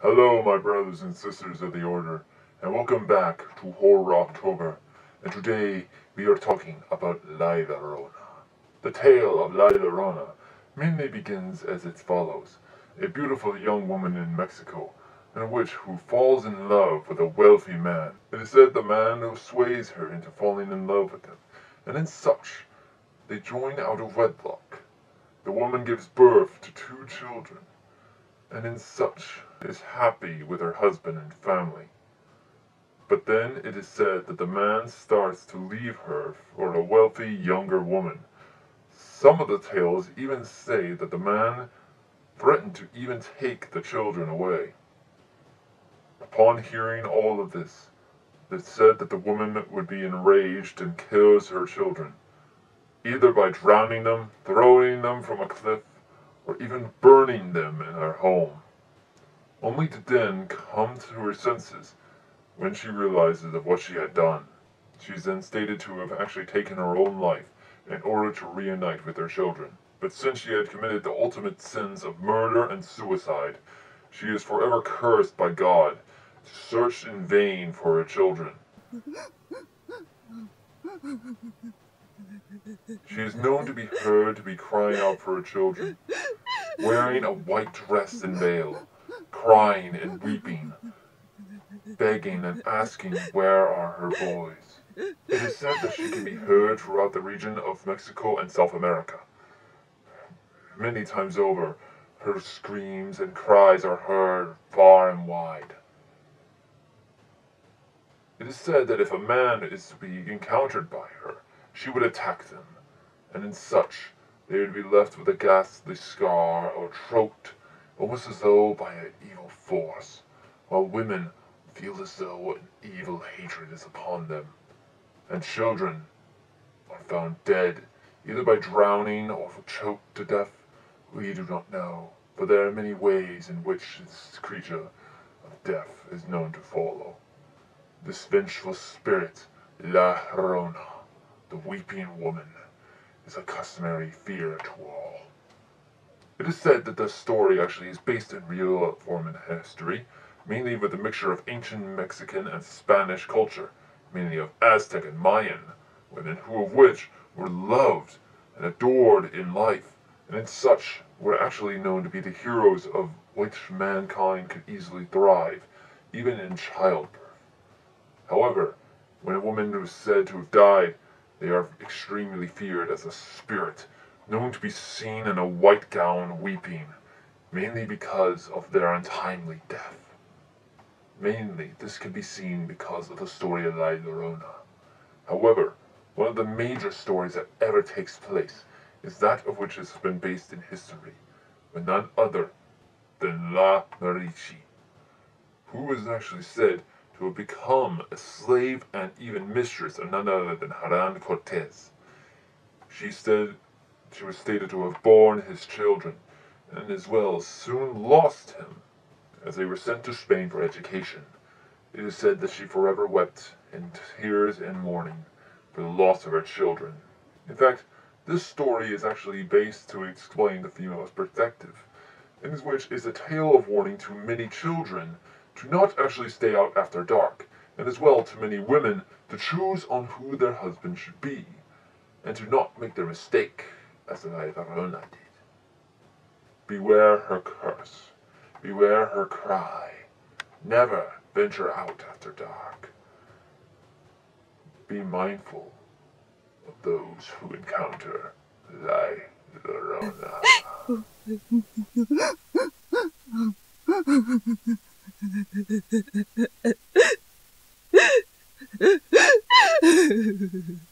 Hello, my brothers and sisters of the Order, and welcome back to Horror October. And today we are talking about La Llorona. The tale of La Llorona mainly begins as it follows: a beautiful young woman in Mexico, and a witch who falls in love with a wealthy man. It is said the man who sways her into falling in love with him, and in such they join out of wedlock. The woman gives birth to two children, and in such is happy with her husband and family. But then it is said that the man starts to leave her for a wealthy younger woman. Some of the tales even say that the man threatened to even take the children away. Upon hearing all of this, it is said that the woman would be enraged and kills her children either by drowning them, throwing them from a cliff, or even burning them in her home, only to then come to her senses when she realizes of what she had done. She is then stated to have actually taken her own life in order to reunite with her children. But since she had committed the ultimate sins of murder and suicide, she is forever cursed by God to search in vain for her children. She is known to be heard to be crying out for her children, wearing a white dress and veil, crying and weeping, begging and asking where are her boys. It is said that she can be heard throughout the region of Mexico and South America. Many times over, her screams and cries are heard far and wide. It is said that if a man is to be encountered by her, she would attack them, and in such they would be left with a ghastly scar or choked almost as though by an evil force, while women feel as though an evil hatred is upon them, and children are found dead either by drowning or choked to death. We do not know, but there are many ways in which this creature of death is known to follow. This vengeful spirit, La Llorona, the weeping woman is a customary fear to all. It is said that the story actually is based in real form history, mainly with a mixture of ancient Mexican and Spanish culture, mainly of Aztec and Mayan women, who of which were loved and adored in life, and in such were actually known to be the heroes of which mankind could easily thrive, even in childbirth. However, when a woman was said to have died, they are extremely feared as a spirit, known to be seen in a white gown weeping, mainly because of their untimely death. Mainly, this can be seen because of the story of La Llorona. However, one of the major stories that ever takes place is that of which has been based in history, with none other than La Malinche, who is actually said to have become a slave and even mistress of none other than Hernan Cortez. She said she was stated to have borne his children, and as well soon lost him, as they were sent to Spain for education. It is said that she forever wept in tears and mourning for the loss of her children. In fact, this story is actually based to explain the female's perspective, in which is a tale of warning to many children to not actually stay out after dark, and as well to many women to choose on who their husband should be, and to not make the mistake as the Llorona did. Beware her curse, beware her cry, never venture out after dark. Be mindful of those who encounter La Llorona. フフフフフ。